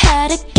gets it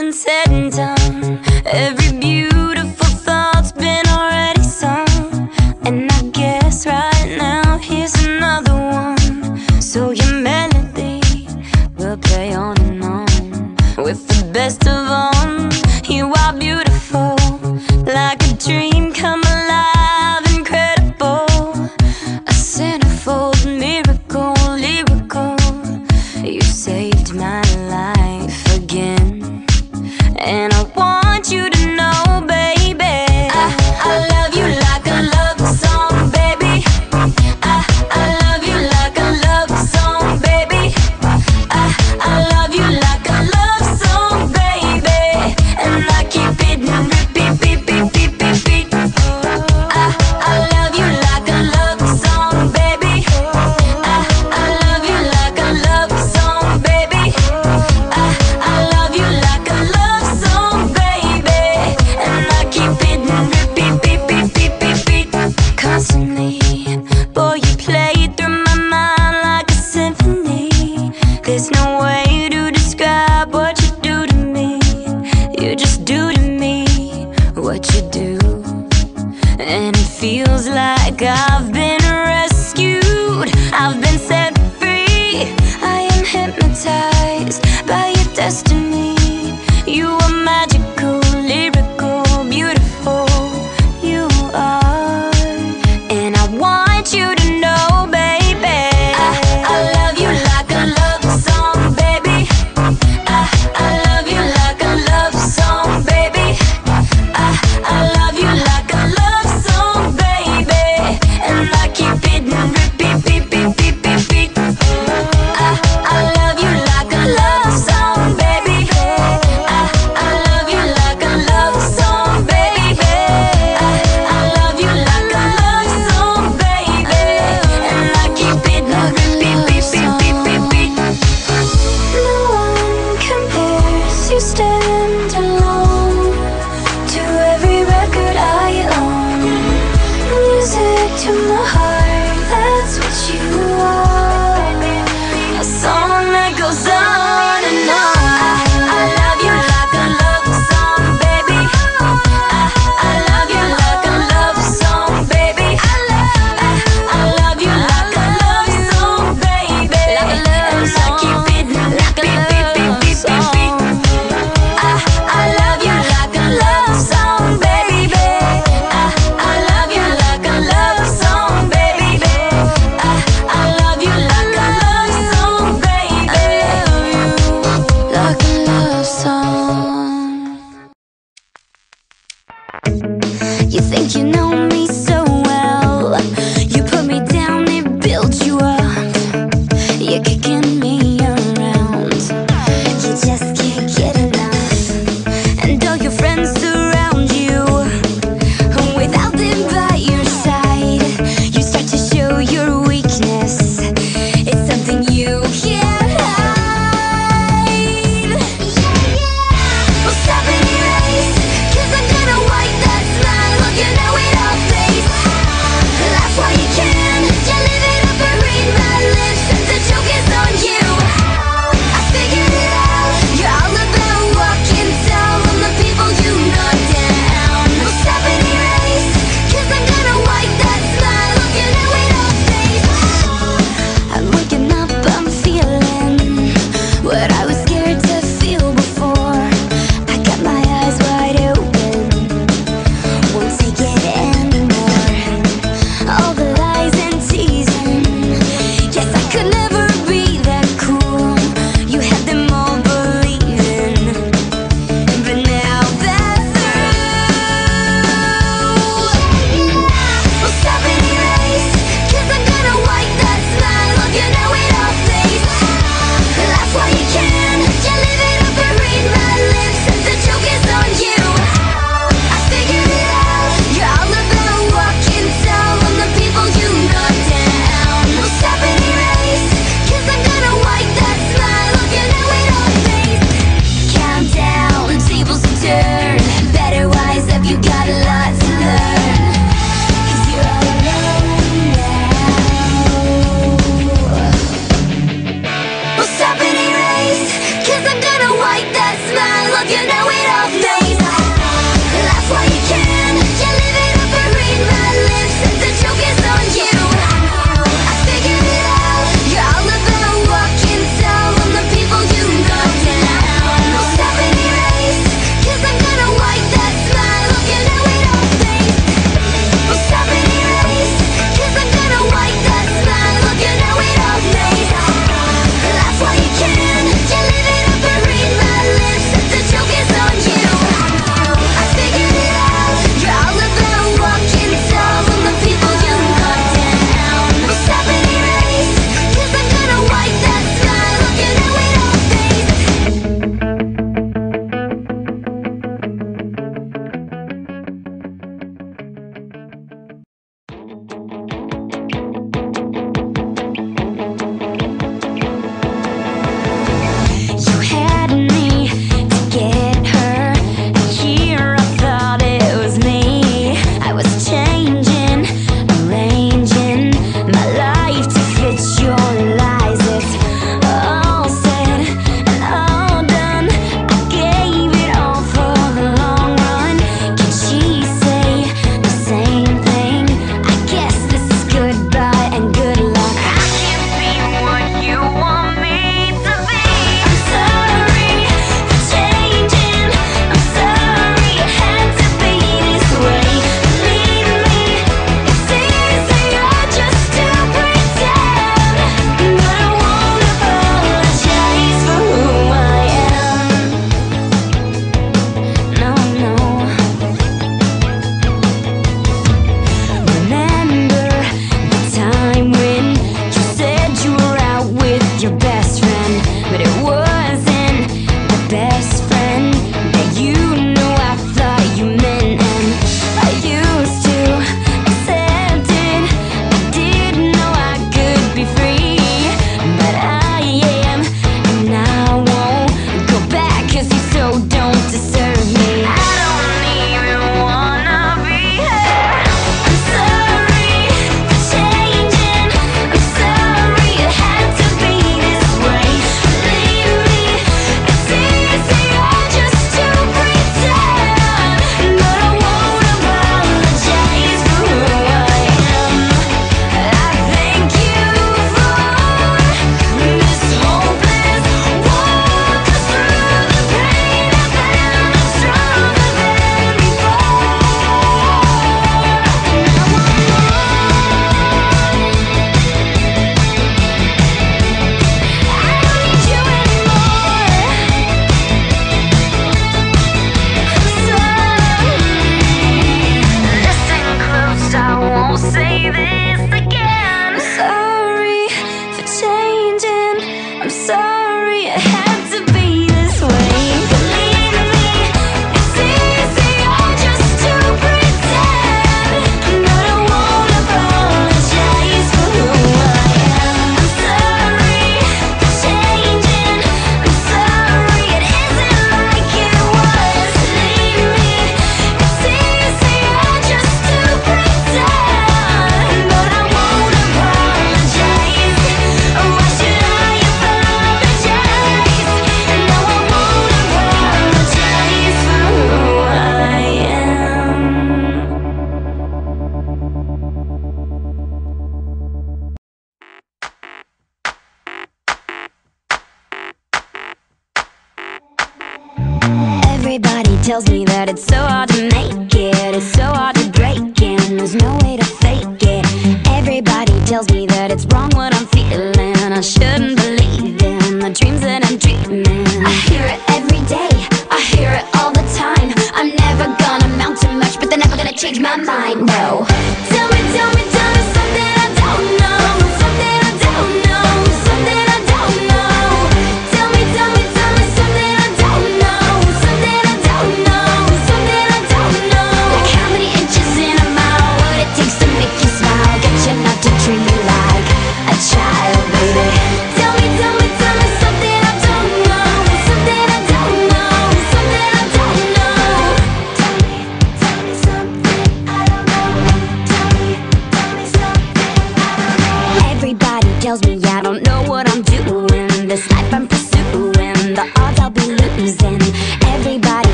Been said and done. Every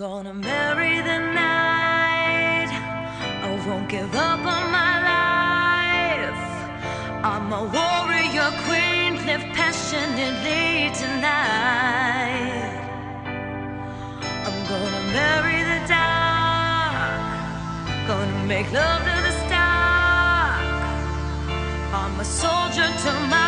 gonna marry the night. I won't give up on my life. I'm a warrior queen, live passionately tonight. I'm gonna marry the dark, gonna make love to the stark. I'm a soldier to my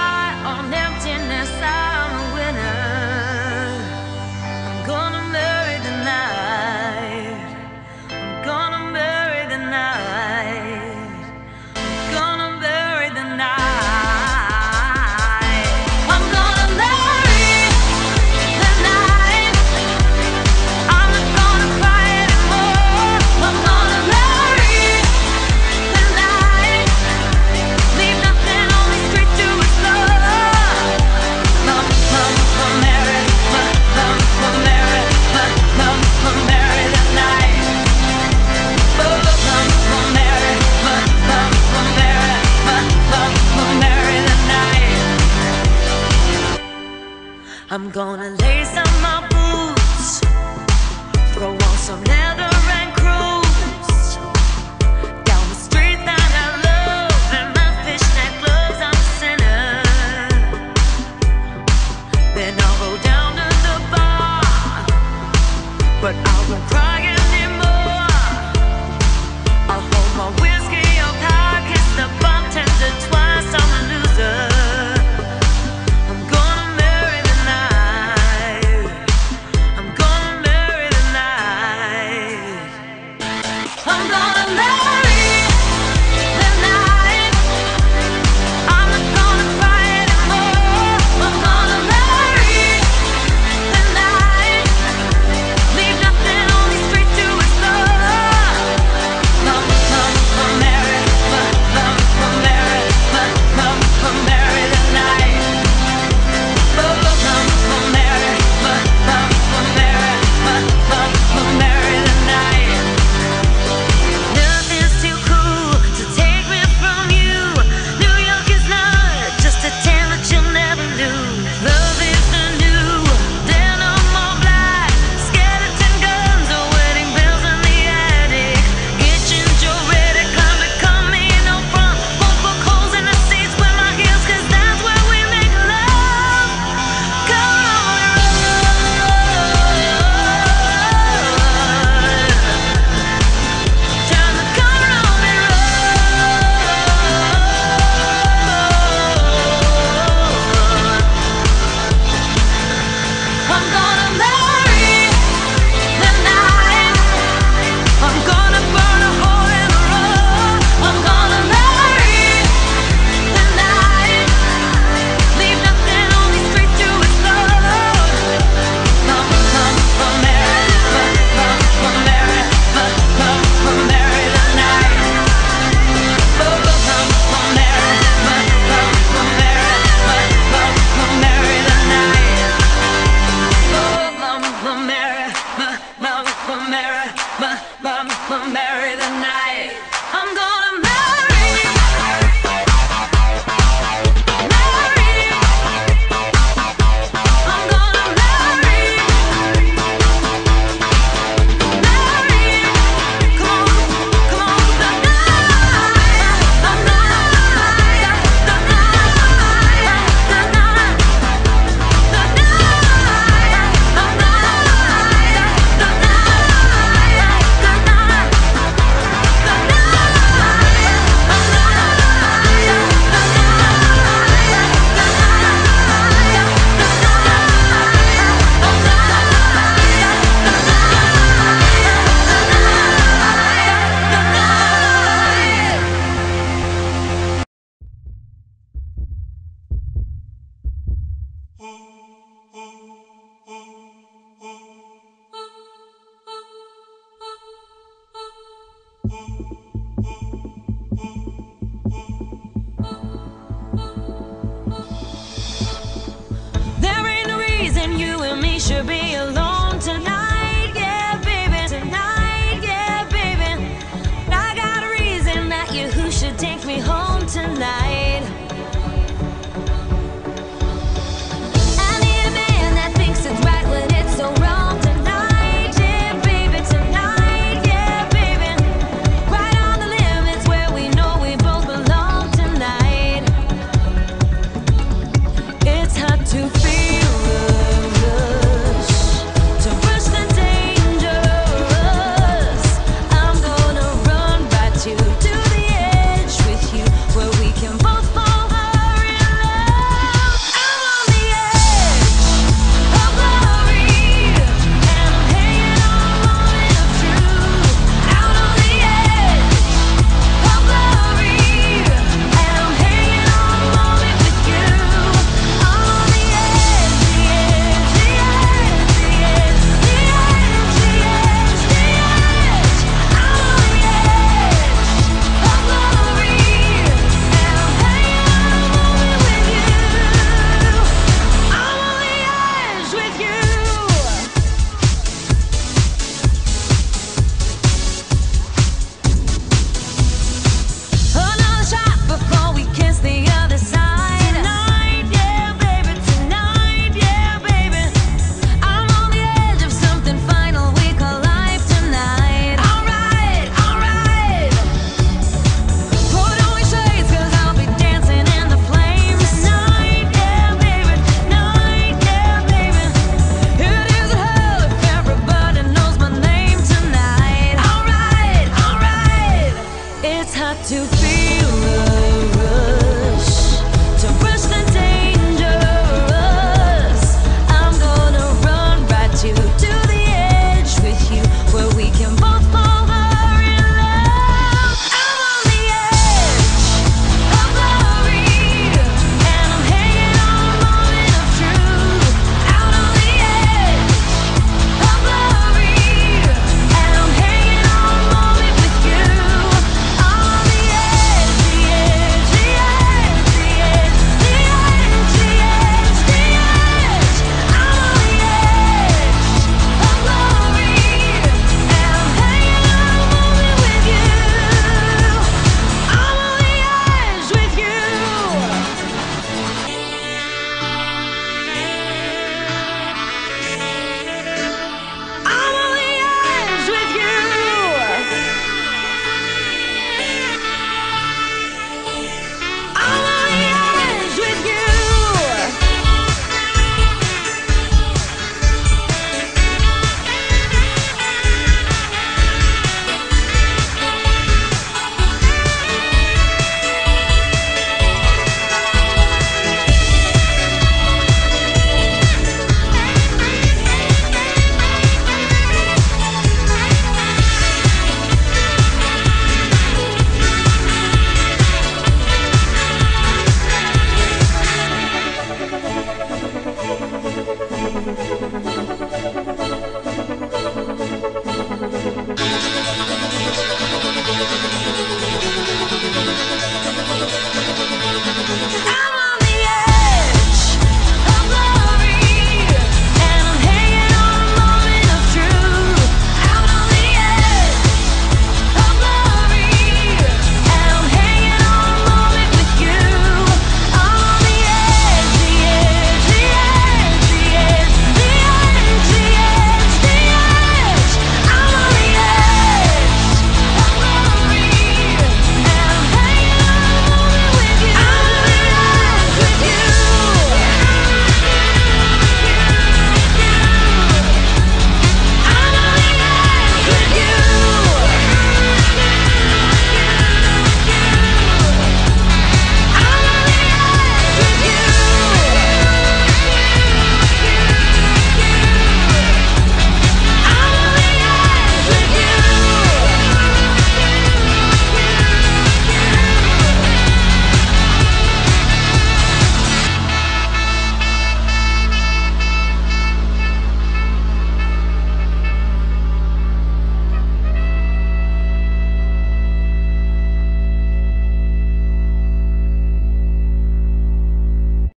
alone